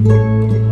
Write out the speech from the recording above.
Música